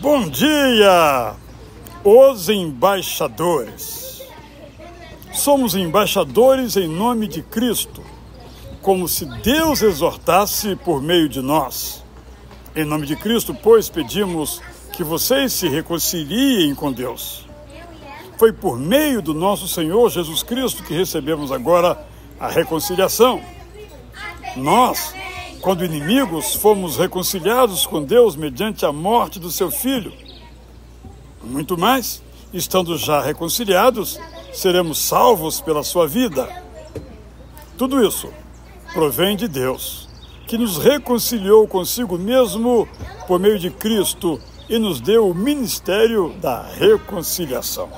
Bom dia, os embaixadores. Somos embaixadores em nome de Cristo, como se Deus exortasse por meio de nós. Em nome de Cristo, pois, pedimos que vocês se reconciliem com Deus. Foi por meio do nosso Senhor Jesus Cristo que recebemos agora a reconciliação. Nós, quando inimigos, fomos reconciliados com Deus mediante a morte do seu filho. Muito mais, estando já reconciliados, seremos salvos pela sua vida. Tudo isso provém de Deus, que nos reconciliou consigo mesmo por meio de Cristo e nos deu o ministério da reconciliação.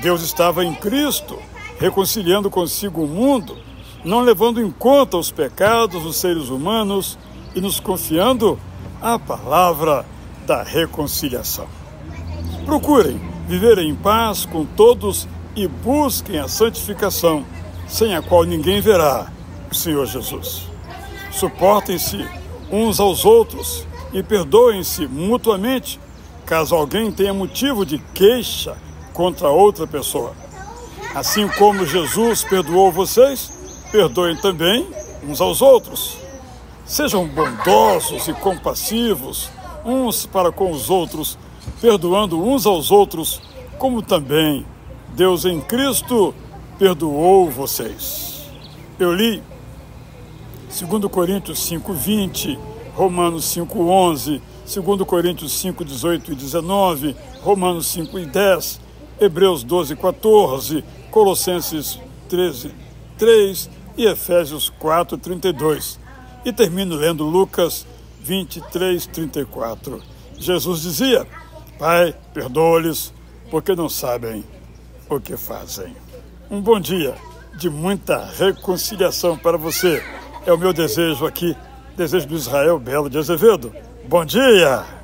Deus estava em Cristo, reconciliando consigo o mundo não levando em conta os pecados dos seres humanos e nos confiando a palavra da reconciliação. Procurem viver em paz com todos e busquem a santificação, sem a qual ninguém verá o Senhor Jesus. Suportem-se uns aos outros e perdoem-se mutuamente, caso alguém tenha motivo de queixa contra outra pessoa. Assim como Jesus perdoou vocês, Perdoem também uns aos outros. Sejam bondosos e compassivos uns para com os outros, perdoando uns aos outros, como também Deus em Cristo perdoou vocês. Eu li 2 Coríntios 5:20, Romanos 5:11, 2 Coríntios 5:18 e 19, Romanos 5 e 10, Hebreus 12:14, Colossenses 13, 3 e Efésios 4, 32. E termino lendo Lucas 23, 34. Jesus dizia: Pai, perdoa-lhes, porque não sabem o que fazem. Um bom dia de muita reconciliação para você. É o meu desejo aqui, desejo do Israel Belo de Azevedo. Bom dia!